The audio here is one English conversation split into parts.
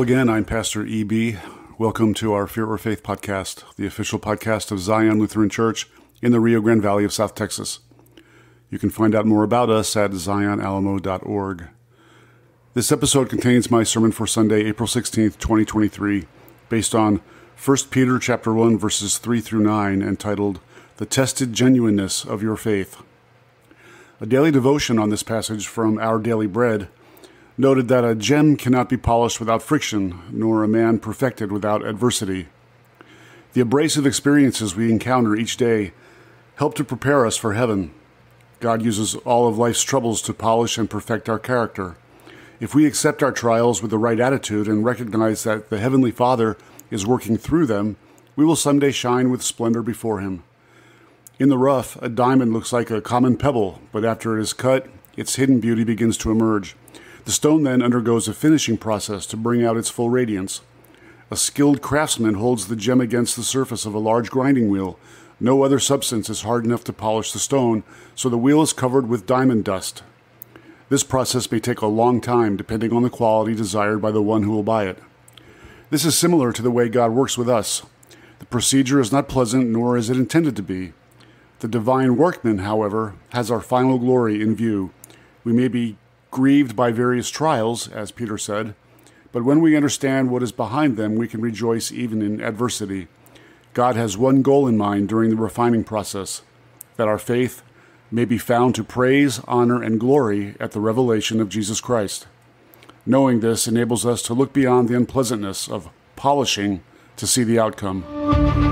Again, I'm Pastor EB. Welcome to our Fear or Faith podcast, the official podcast of Zion Lutheran Church in the Rio Grande Valley of South Texas. You can find out more about us at zionalamo.org. This episode contains my sermon for Sunday, April 16th, 2023, based on 1 Peter chapter 1 verses 3 through 9 entitled The Tested Genuineness of Your Faith. A daily devotion on this passage from Our Daily Bread noted that a gem cannot be polished without friction, nor a man perfected without adversity. The abrasive experiences we encounter each day help to prepare us for heaven. God uses all of life's troubles to polish and perfect our character. If we accept our trials with the right attitude and recognize that the Heavenly Father is working through them, we will someday shine with splendor before Him. In the rough, a diamond looks like a common pebble, but after it is cut, its hidden beauty begins to emerge. The stone then undergoes a finishing process to bring out its full radiance. A skilled craftsman holds the gem against the surface of a large grinding wheel. No other substance is hard enough to polish the stone, so the wheel is covered with diamond dust. This process may take a long time depending on the quality desired by the one who will buy it. This is similar to the way God works with us. The procedure is not pleasant, nor is it intended to be. The divine workman, however, has our final glory in view. We may be grieved by various trials, as Peter said, but when we understand what is behind them, we can rejoice even in adversity. God has one goal in mind during the refining process that our faith may be found to praise, honor, and glory at the revelation of Jesus Christ. Knowing this enables us to look beyond the unpleasantness of polishing to see the outcome.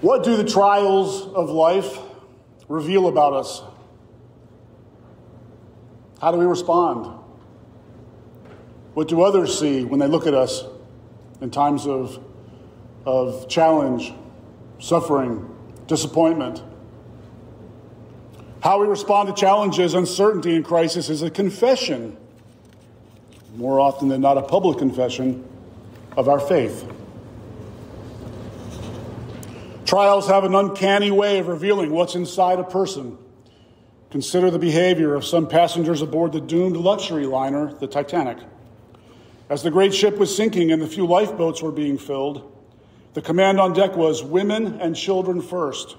What do the trials of life reveal about us? How do we respond? What do others see when they look at us in times of, of challenge, suffering, disappointment? How we respond to challenges, uncertainty, and crisis is a confession, more often than not a public confession, of our faith. Trials have an uncanny way of revealing what's inside a person. Consider the behavior of some passengers aboard the doomed luxury liner, the Titanic. As the great ship was sinking and the few lifeboats were being filled, the command on deck was women and children first.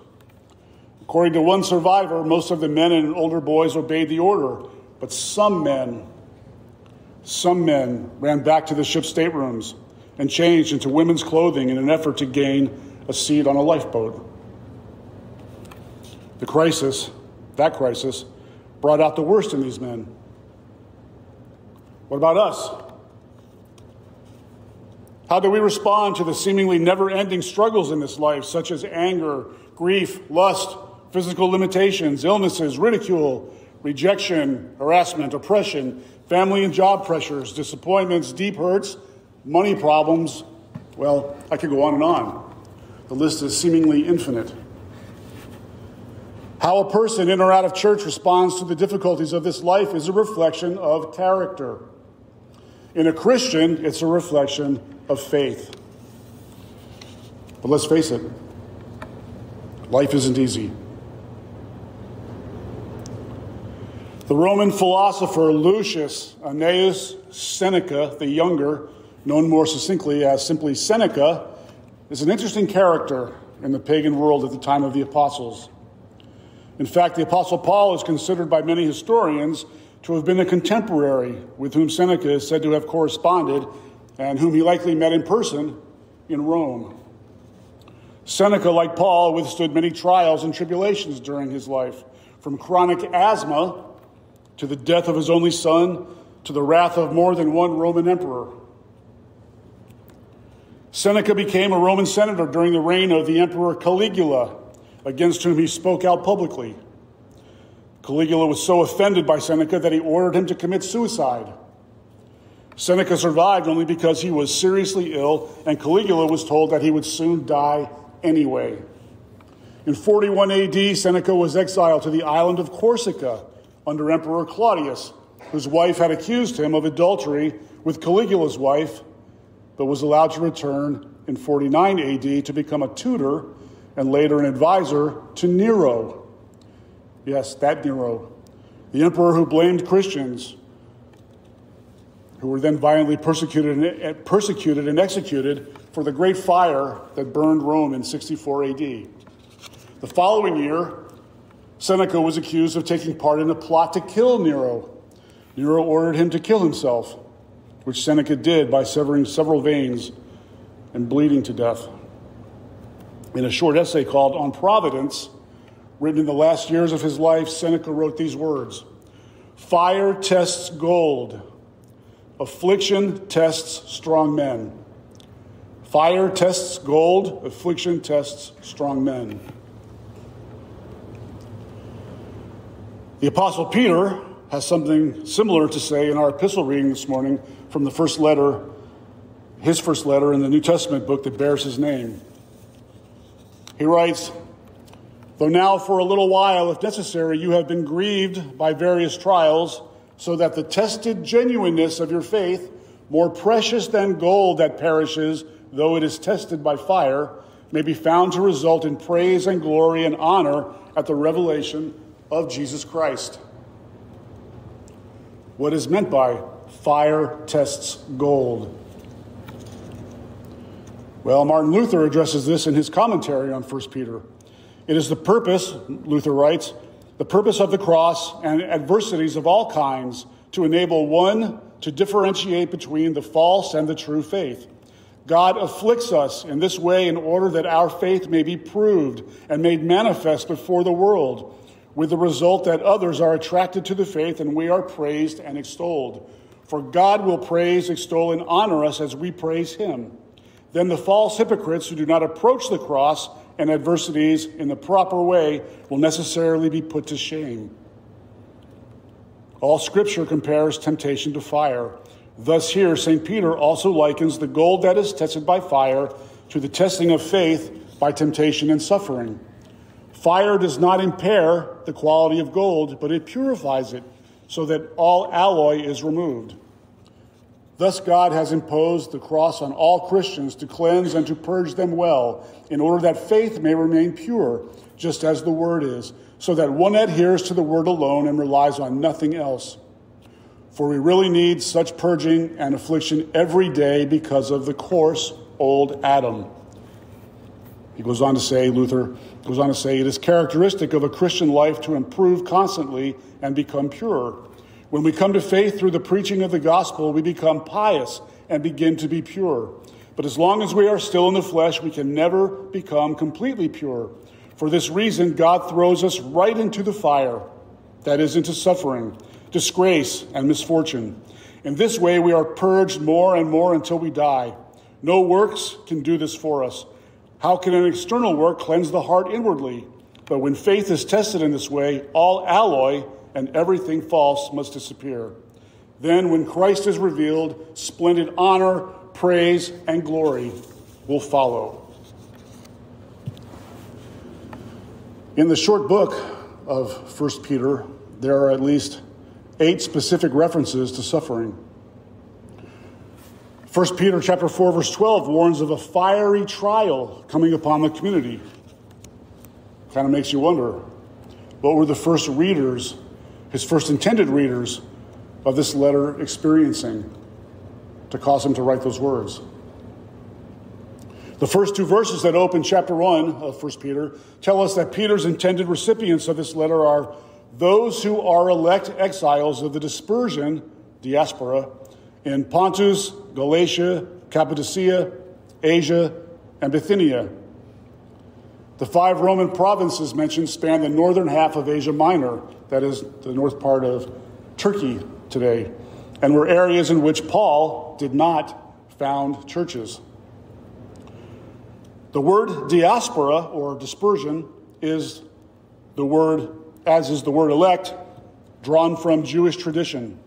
According to one survivor, most of the men and older boys obeyed the order, but some men, some men ran back to the ship's staterooms and changed into women's clothing in an effort to gain a seat on a lifeboat. The crisis, that crisis, brought out the worst in these men. What about us? How do we respond to the seemingly never ending struggles in this life, such as anger, grief, lust, physical limitations, illnesses, ridicule, rejection, harassment, oppression, family and job pressures, disappointments, deep hurts, money problems? Well, I could go on and on. The list is seemingly infinite. How a person in or out of church responds to the difficulties of this life is a reflection of character. In a Christian, it's a reflection of faith. But let's face it, life isn't easy. The Roman philosopher Lucius Annaeus Seneca the Younger, known more succinctly as simply Seneca, is an interesting character in the pagan world at the time of the apostles. In fact, the Apostle Paul is considered by many historians to have been a contemporary with whom Seneca is said to have corresponded and whom he likely met in person in Rome. Seneca, like Paul, withstood many trials and tribulations during his life, from chronic asthma to the death of his only son to the wrath of more than one Roman emperor. Seneca became a Roman senator during the reign of the Emperor Caligula, against whom he spoke out publicly. Caligula was so offended by Seneca that he ordered him to commit suicide. Seneca survived only because he was seriously ill, and Caligula was told that he would soon die anyway. In 41 AD, Seneca was exiled to the island of Corsica under Emperor Claudius, whose wife had accused him of adultery with Caligula's wife but was allowed to return in 49 AD to become a tutor and later an advisor to Nero, Yes, that Nero, the emperor who blamed Christians, who were then violently persecuted and, eh, persecuted and executed for the great fire that burned Rome in 64 AD. The following year, Seneca was accused of taking part in a plot to kill Nero. Nero ordered him to kill himself, which Seneca did by severing several veins and bleeding to death. In a short essay called On Providence, written in the last years of his life, Seneca wrote these words Fire tests gold, affliction tests strong men. Fire tests gold, affliction tests strong men. The Apostle Peter has something similar to say in our epistle reading this morning from the first letter, his first letter in the New Testament book that bears his name. He writes, Though now for a little while, if necessary, you have been grieved by various trials, so that the tested genuineness of your faith, more precious than gold that perishes, though it is tested by fire, may be found to result in praise and glory and honor at the revelation of Jesus Christ. What is meant by fire tests gold? Well, Martin Luther addresses this in his commentary on 1 Peter. It is the purpose, Luther writes, the purpose of the cross and adversities of all kinds to enable one to differentiate between the false and the true faith. God afflicts us in this way in order that our faith may be proved and made manifest before the world with the result that others are attracted to the faith and we are praised and extolled. For God will praise, extol, and honor us as we praise Him. Then the false hypocrites who do not approach the cross and adversities in the proper way will necessarily be put to shame. All scripture compares temptation to fire. Thus, here, St. Peter also likens the gold that is tested by fire to the testing of faith by temptation and suffering. Fire does not impair the quality of gold, but it purifies it so that all alloy is removed. Thus, God has imposed the cross on all Christians to cleanse and to purge them well, in order that faith may remain pure, just as the Word is, so that one adheres to the Word alone and relies on nothing else. For we really need such purging and affliction every day because of the coarse old Adam. He goes on to say, Luther goes on to say, it is characteristic of a Christian life to improve constantly and become pure. When we come to faith through the preaching of the gospel, we become pious and begin to be pure. But as long as we are still in the flesh, we can never become completely pure. For this reason, God throws us right into the fire, that is, into suffering, disgrace, and misfortune. In this way, we are purged more and more until we die. No works can do this for us. How can an external work cleanse the heart inwardly? But when faith is tested in this way, all alloy and everything false must disappear. Then, when Christ is revealed, splendid honor, praise, and glory will follow. In the short book of 1 Peter, there are at least eight specific references to suffering. 1 Peter chapter 4 verse 12 warns of a fiery trial coming upon the community. Kind of makes you wonder, what were the first readers, his first intended readers of this letter experiencing to cause him to write those words? The first two verses that open chapter 1 of 1 Peter tell us that Peter's intended recipients of this letter are those who are elect exiles of the dispersion, diaspora, in Pontus, Galatia, Cappadocia, Asia, and Bithynia. The five Roman provinces mentioned span the northern half of Asia Minor, that is, the north part of Turkey today, and were areas in which Paul did not found churches. The word diaspora or dispersion is the word, as is the word elect, drawn from Jewish tradition.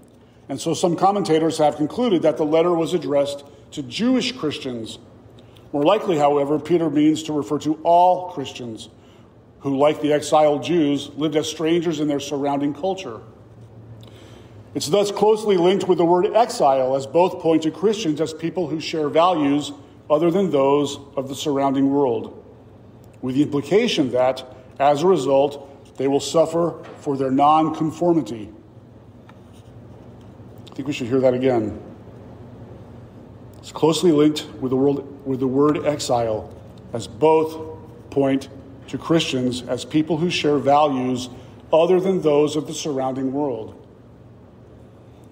And so some commentators have concluded that the letter was addressed to Jewish Christians. More likely, however, Peter means to refer to all Christians who, like the exiled Jews, lived as strangers in their surrounding culture. It's thus closely linked with the word exile, as both point to Christians as people who share values other than those of the surrounding world, with the implication that, as a result, they will suffer for their nonconformity. I think we should hear that again. It's closely linked with the, world, with the word exile, as both point to Christians as people who share values other than those of the surrounding world.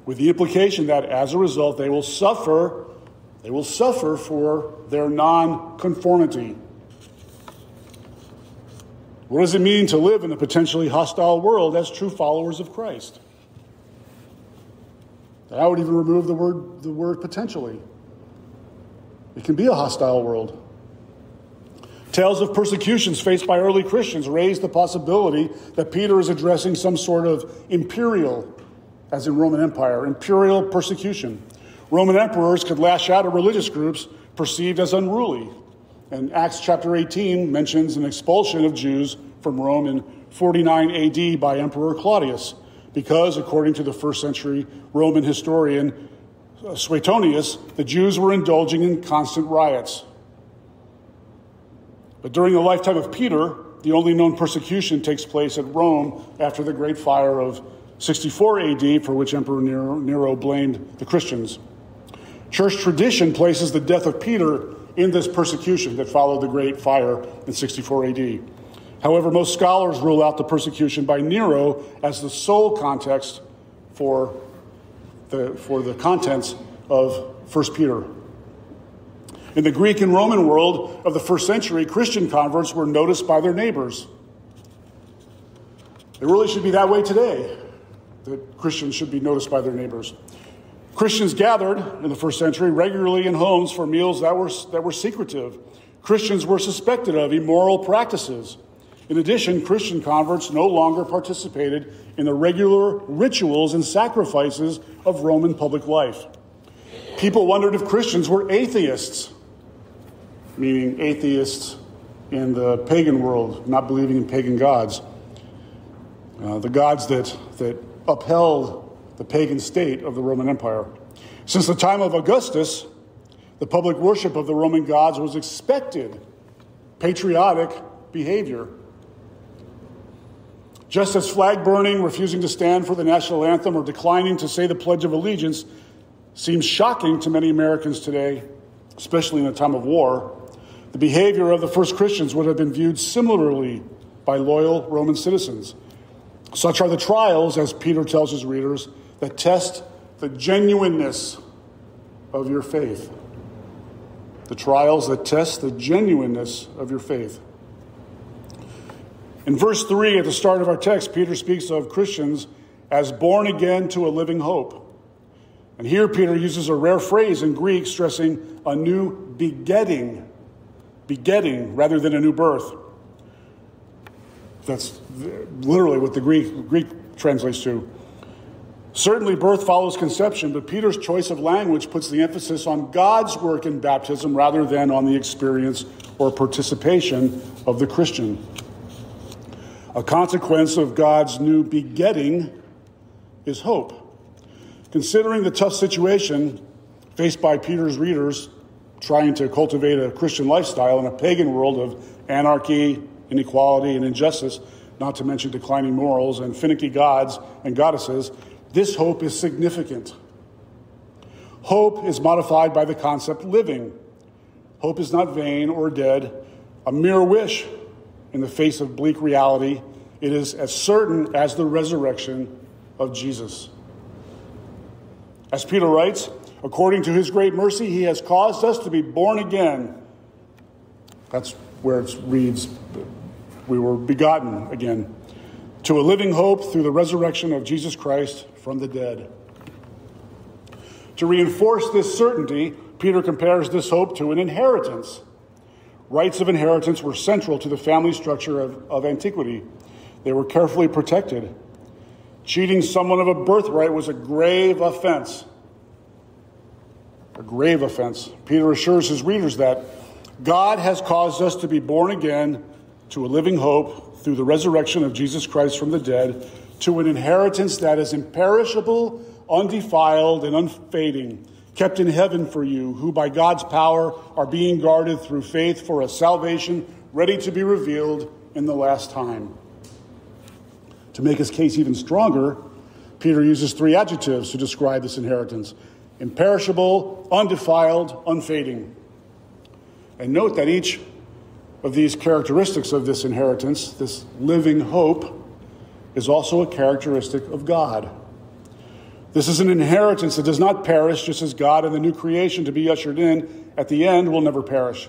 With the implication that as a result, they will suffer, they will suffer for their nonconformity. What does it mean to live in a potentially hostile world as true followers of Christ? I would even remove the word, the word potentially. It can be a hostile world. Tales of persecutions faced by early Christians raise the possibility that Peter is addressing some sort of imperial, as in Roman Empire, imperial persecution. Roman emperors could lash out at religious groups perceived as unruly. And Acts chapter 18 mentions an expulsion of Jews from Rome in 49 AD by Emperor Claudius because, according to the first century Roman historian uh, Suetonius, the Jews were indulging in constant riots. But during the lifetime of Peter, the only known persecution takes place at Rome after the Great Fire of 64 AD, for which Emperor Nero, Nero blamed the Christians. Church tradition places the death of Peter in this persecution that followed the Great Fire in 64 AD. However, most scholars rule out the persecution by Nero as the sole context for the, for the contents of 1 Peter. In the Greek and Roman world of the first century, Christian converts were noticed by their neighbors. It really should be that way today, that Christians should be noticed by their neighbors. Christians gathered in the first century regularly in homes for meals that were, that were secretive. Christians were suspected of immoral practices. In addition, Christian converts no longer participated in the regular rituals and sacrifices of Roman public life. People wondered if Christians were atheists, meaning atheists in the pagan world, not believing in pagan gods, uh, the gods that, that upheld the pagan state of the Roman Empire. Since the time of Augustus, the public worship of the Roman gods was expected patriotic behavior. Just as flag burning, refusing to stand for the national anthem, or declining to say the Pledge of Allegiance seems shocking to many Americans today, especially in a time of war, the behavior of the first Christians would have been viewed similarly by loyal Roman citizens. Such are the trials, as Peter tells his readers, that test the genuineness of your faith. The trials that test the genuineness of your faith. In verse 3 at the start of our text, Peter speaks of Christians as born again to a living hope. And here Peter uses a rare phrase in Greek stressing a new begetting, begetting rather than a new birth. That's literally what the Greek, Greek translates to. Certainly, birth follows conception, but Peter's choice of language puts the emphasis on God's work in baptism rather than on the experience or participation of the Christian. A consequence of God's new begetting is hope. Considering the tough situation faced by Peter's readers trying to cultivate a Christian lifestyle in a pagan world of anarchy, inequality, and injustice, not to mention declining morals and finicky gods and goddesses, this hope is significant. Hope is modified by the concept living. Hope is not vain or dead, a mere wish in the face of bleak reality, it is as certain as the resurrection of Jesus. As Peter writes, according to his great mercy, he has caused us to be born again. That's where it reads, we were begotten again, to a living hope through the resurrection of Jesus Christ from the dead. To reinforce this certainty, Peter compares this hope to an inheritance. Rights of inheritance were central to the family structure of, of antiquity. They were carefully protected. Cheating someone of a birthright was a grave offense. A grave offense. Peter assures his readers that God has caused us to be born again to a living hope through the resurrection of Jesus Christ from the dead, to an inheritance that is imperishable, undefiled, and unfading kept in heaven for you, who by God's power are being guarded through faith for a salvation ready to be revealed in the last time. To make his case even stronger, Peter uses three adjectives to describe this inheritance imperishable, undefiled, unfading. And note that each of these characteristics of this inheritance, this living hope, is also a characteristic of God. This is an inheritance that does not perish, just as God and the new creation to be ushered in at the end will never perish.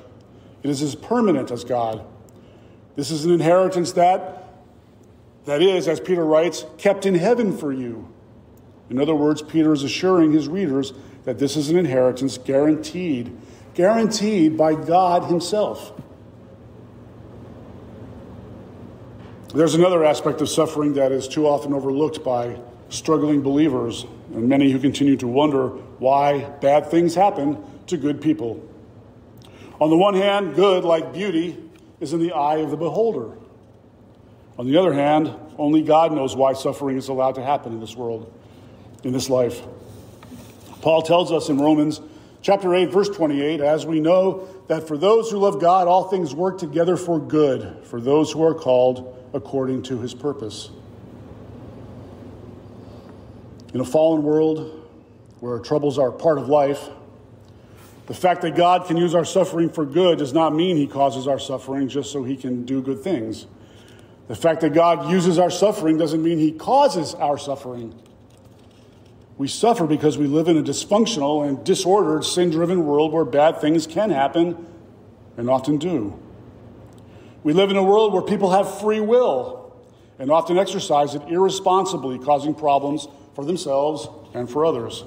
It is as permanent as God. This is an inheritance that, that is, as Peter writes, kept in heaven for you. In other words, Peter is assuring his readers that this is an inheritance guaranteed, guaranteed by God Himself. There's another aspect of suffering that is too often overlooked by struggling believers and many who continue to wonder why bad things happen to good people. On the one hand, good, like beauty, is in the eye of the beholder. On the other hand, only God knows why suffering is allowed to happen in this world, in this life. Paul tells us in Romans chapter 8, verse 28, as we know that for those who love God, all things work together for good, for those who are called according to his purpose. In a fallen world where troubles are part of life, the fact that God can use our suffering for good does not mean he causes our suffering just so he can do good things. The fact that God uses our suffering doesn't mean he causes our suffering. We suffer because we live in a dysfunctional and disordered, sin driven world where bad things can happen and often do. We live in a world where people have free will and often exercise it irresponsibly, causing problems for themselves and for others.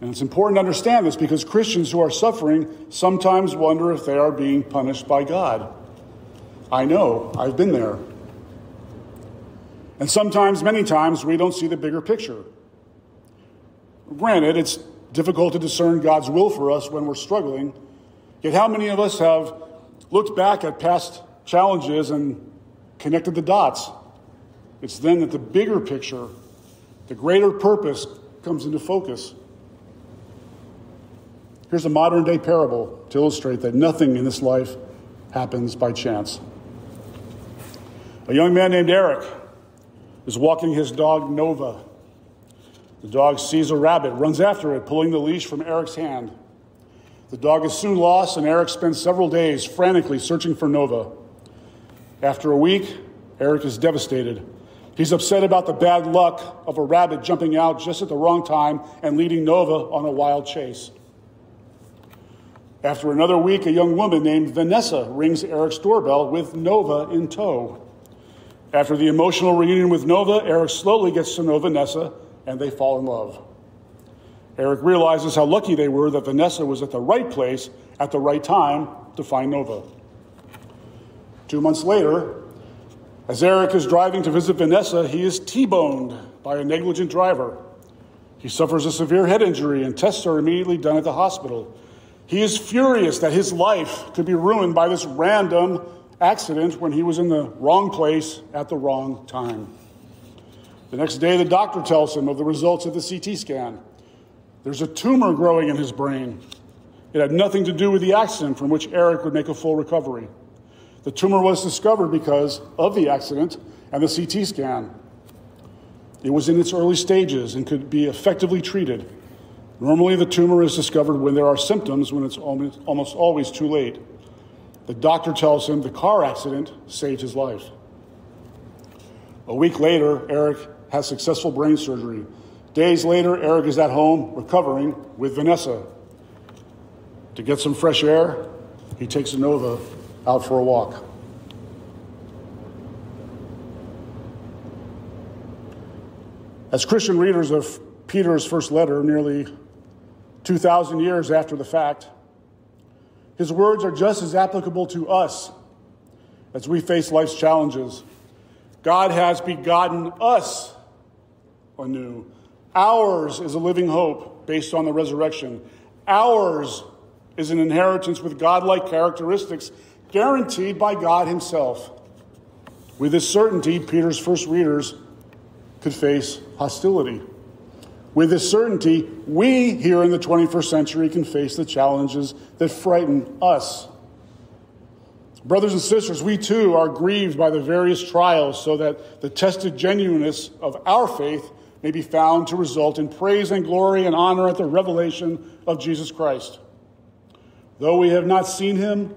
And it's important to understand this because Christians who are suffering sometimes wonder if they are being punished by God. I know, I've been there. And sometimes, many times, we don't see the bigger picture. Granted, it's difficult to discern God's will for us when we're struggling, yet, how many of us have looked back at past challenges and connected the dots. It's then that the bigger picture, the greater purpose, comes into focus. Here's a modern day parable to illustrate that nothing in this life happens by chance. A young man named Eric is walking his dog Nova. The dog sees a rabbit, runs after it, pulling the leash from Eric's hand. The dog is soon lost, and Eric spends several days frantically searching for Nova. After a week, Eric is devastated. He's upset about the bad luck of a rabbit jumping out just at the wrong time and leading Nova on a wild chase. After another week, a young woman named Vanessa rings Eric's doorbell with Nova in tow. After the emotional reunion with Nova, Eric slowly gets to know Vanessa and they fall in love. Eric realizes how lucky they were that Vanessa was at the right place at the right time to find Nova. Two months later, as Eric is driving to visit Vanessa, he is T boned by a negligent driver. He suffers a severe head injury, and tests are immediately done at the hospital. He is furious that his life could be ruined by this random accident when he was in the wrong place at the wrong time. The next day, the doctor tells him of the results of the CT scan. There's a tumor growing in his brain. It had nothing to do with the accident from which Eric would make a full recovery. The tumor was discovered because of the accident and the CT scan. It was in its early stages and could be effectively treated. Normally, the tumor is discovered when there are symptoms, when it's almost always too late. The doctor tells him the car accident saved his life. A week later, Eric has successful brain surgery Days later, Eric is at home recovering with Vanessa. To get some fresh air, he takes a Nova out for a walk. As Christian readers of Peter's first letter, nearly 2,000 years after the fact, his words are just as applicable to us as we face life's challenges. God has begotten us anew Ours is a living hope based on the resurrection. Ours is an inheritance with godlike characteristics guaranteed by God Himself. With this certainty, Peter's first readers could face hostility. With this certainty, we here in the 21st century can face the challenges that frighten us. Brothers and sisters, we too are grieved by the various trials so that the tested genuineness of our faith may be found to result in praise and glory and honor at the revelation of Jesus Christ. Though we have not seen him,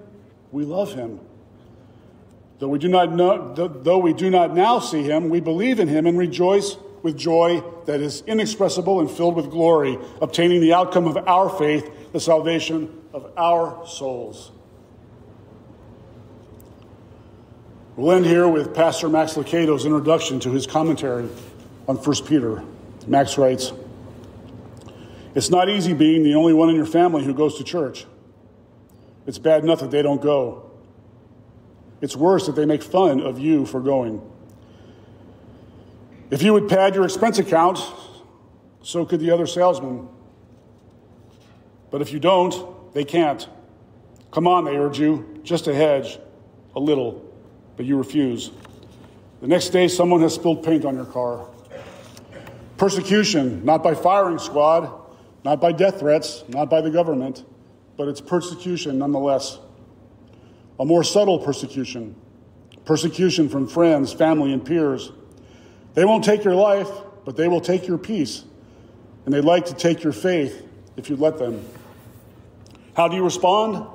we love him. Though we do not know, though we do not now see him, we believe in him and rejoice with joy that is inexpressible and filled with glory, obtaining the outcome of our faith, the salvation of our souls. We'll end here with Pastor Max Lucado's introduction to his commentary on 1 Peter. Max writes, It's not easy being the only one in your family who goes to church. It's bad enough that they don't go. It's worse that they make fun of you for going. If you would pad your expense account, so could the other salesman. But if you don't, they can't. Come on, they urge you, just a hedge, a little, but you refuse. The next day, someone has spilled paint on your car. Persecution, not by firing squad, not by death threats, not by the government, but it's persecution nonetheless. A more subtle persecution, persecution from friends, family, and peers. They won't take your life, but they will take your peace. And they'd like to take your faith if you let them. How do you respond?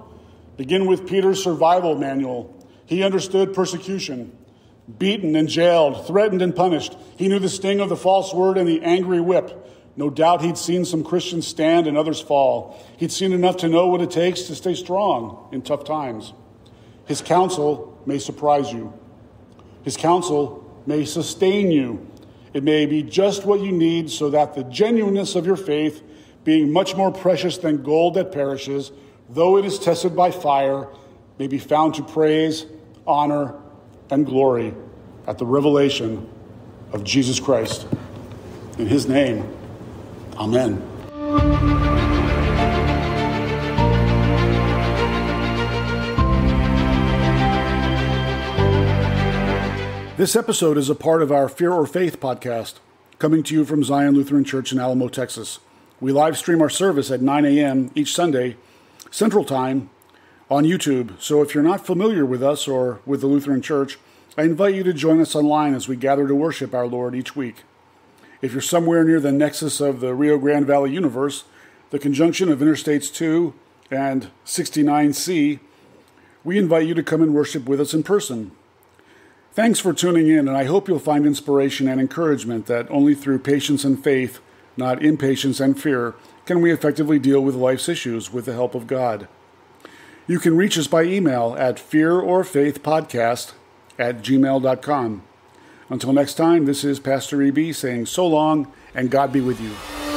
Begin with Peter's survival manual. He understood persecution beaten and jailed, threatened and punished. He knew the sting of the false word and the angry whip. No doubt he'd seen some Christians stand and others fall. He'd seen enough to know what it takes to stay strong in tough times. His counsel may surprise you. His counsel may sustain you. It may be just what you need so that the genuineness of your faith, being much more precious than gold that perishes, though it is tested by fire, may be found to praise, honor, and glory at the revelation of Jesus Christ. In his name, amen. This episode is a part of our Fear or Faith podcast, coming to you from Zion Lutheran Church in Alamo, Texas. We live stream our service at 9 a.m. each Sunday, Central Time, on YouTube. So if you're not familiar with us or with the Lutheran Church, I invite you to join us online as we gather to worship our Lord each week. If you're somewhere near the nexus of the Rio Grande Valley universe, the conjunction of Interstates 2 and 69C, we invite you to come and worship with us in person. Thanks for tuning in, and I hope you'll find inspiration and encouragement that only through patience and faith, not impatience and fear, can we effectively deal with life's issues with the help of God. You can reach us by email at fearorfaithpodcast at gmail.com. Until next time, this is Pastor EB saying so long and God be with you.